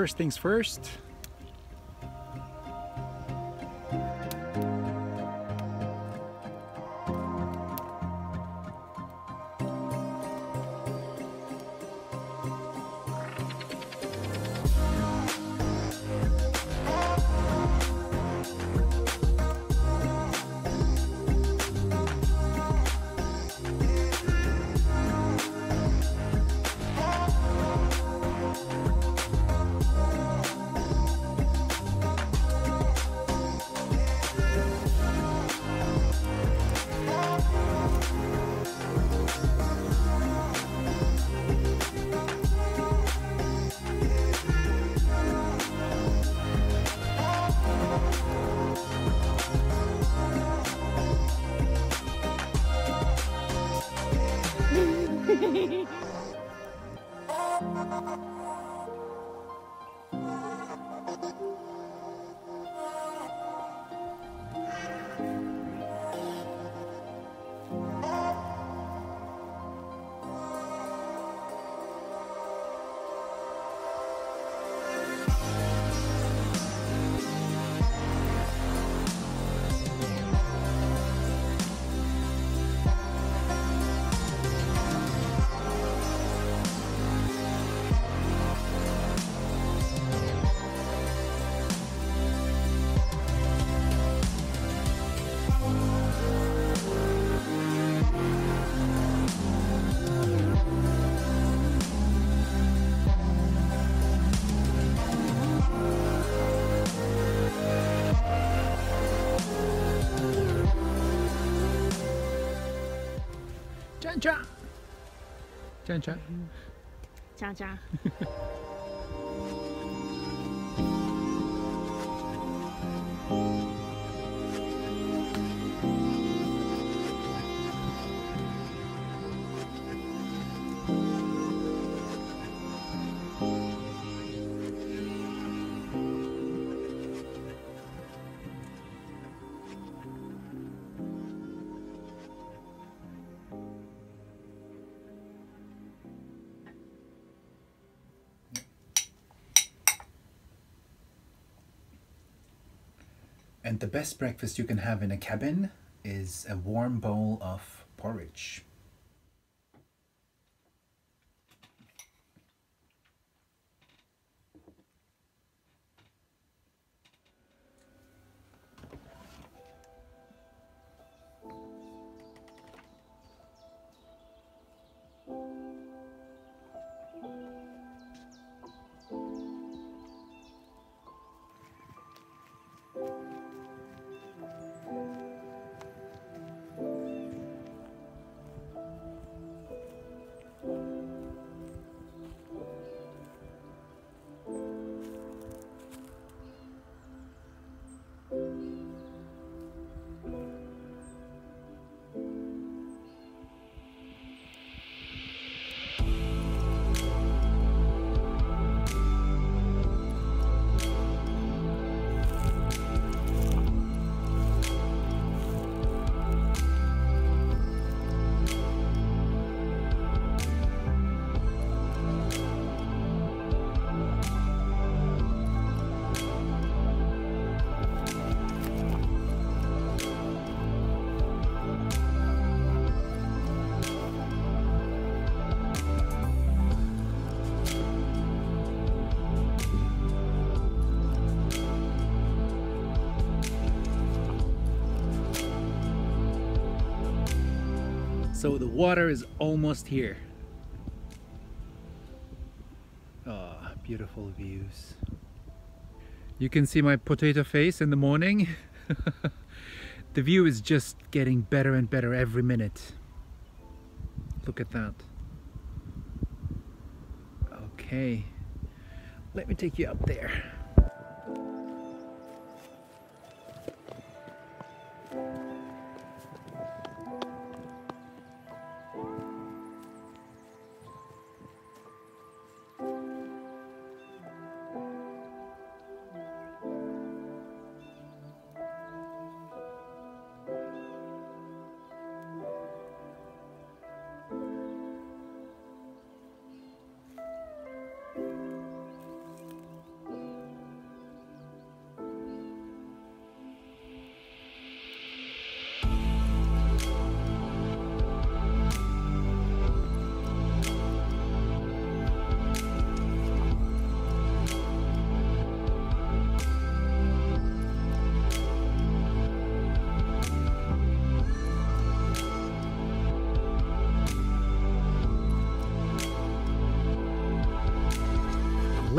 first things first. Ciao, ciao. And the best breakfast you can have in a cabin is a warm bowl of porridge. So the water is almost here. Ah, beautiful views. You can see my potato face in the morning. the view is just getting better and better every minute. Look at that. Okay, let me take you up there.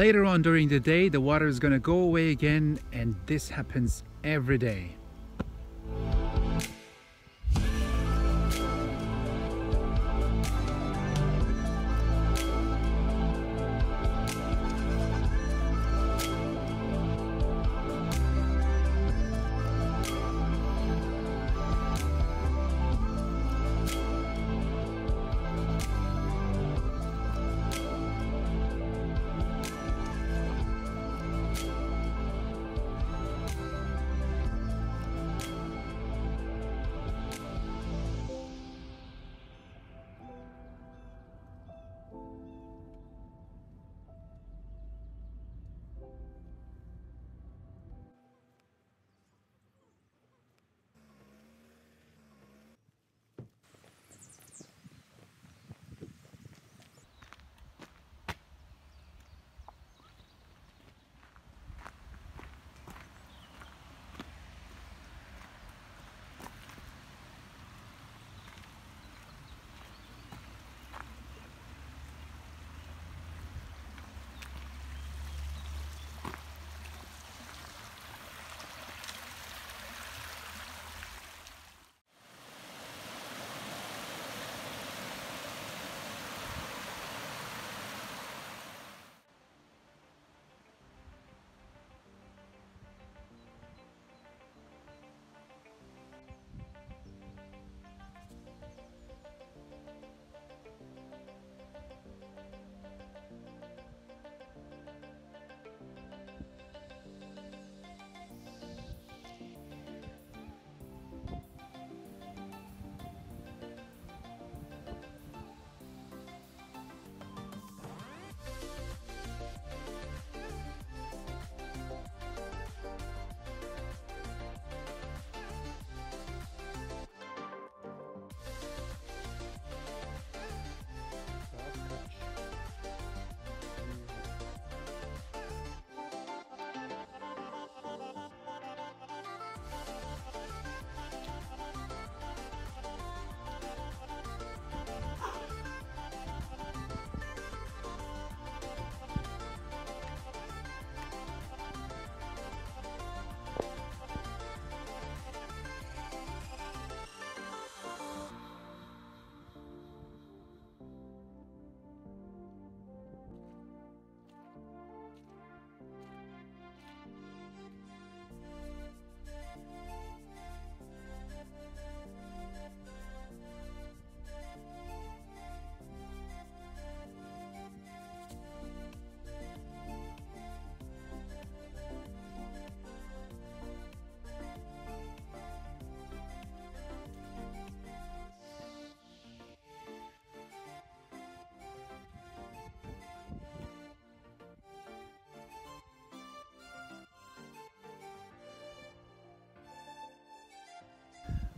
Later on during the day the water is gonna go away again and this happens every day.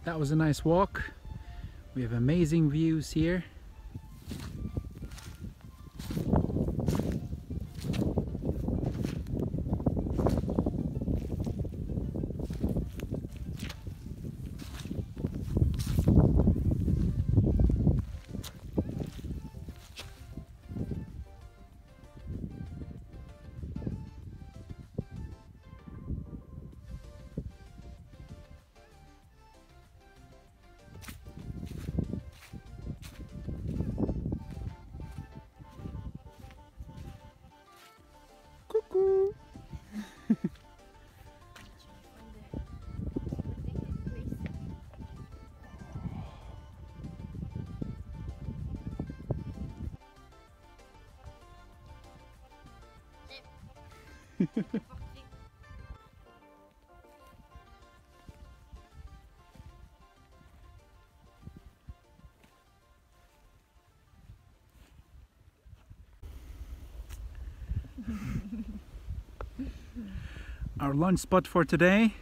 That was a nice walk. We have amazing views here. Our lunch spot for today.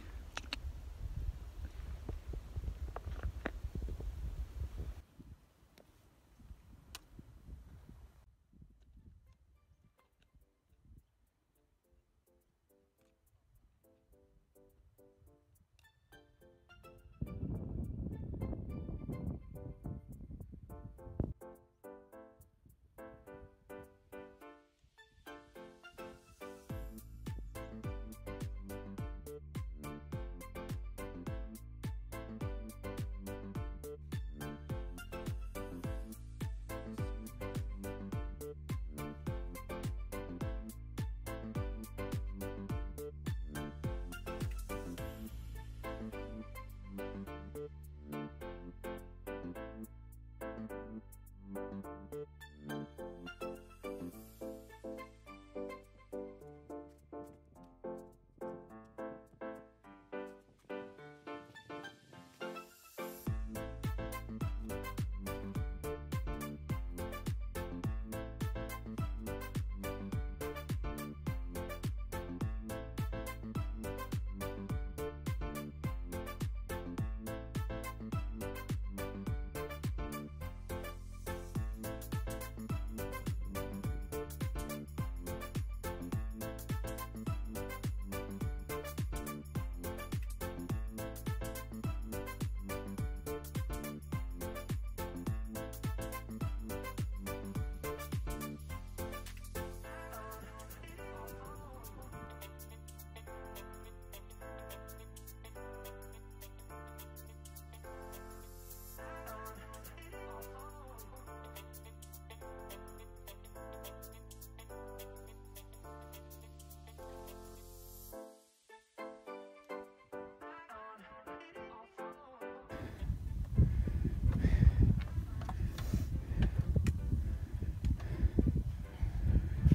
Thank you.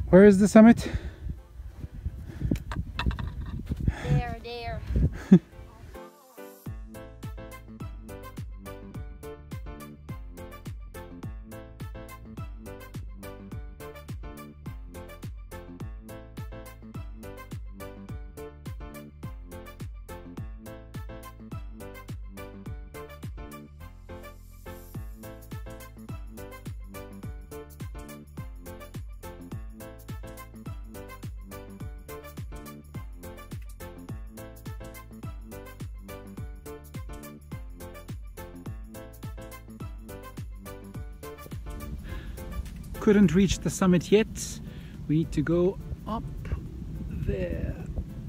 Where is the summit? Couldn't reach the summit yet. We need to go up there.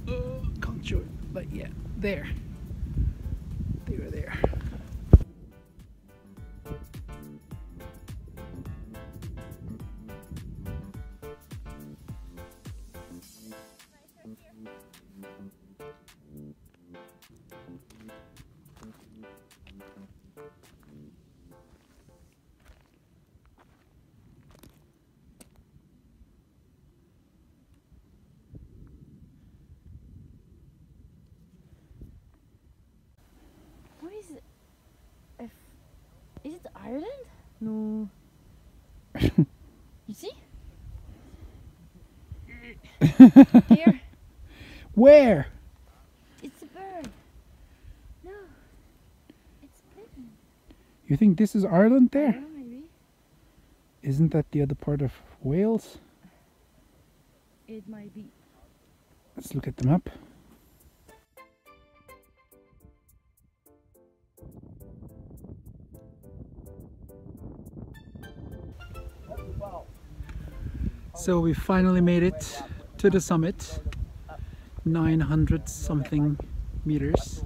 Oh, can't show it, but yeah, there. There, there. What Ireland? No. you see? Here. Where? It's a bird. No. It's plane. You think this is Ireland there? Yeah, maybe. Isn't that the other part of Wales? It might be. Let's look at the map. So we finally made it to the summit. 900 something meters.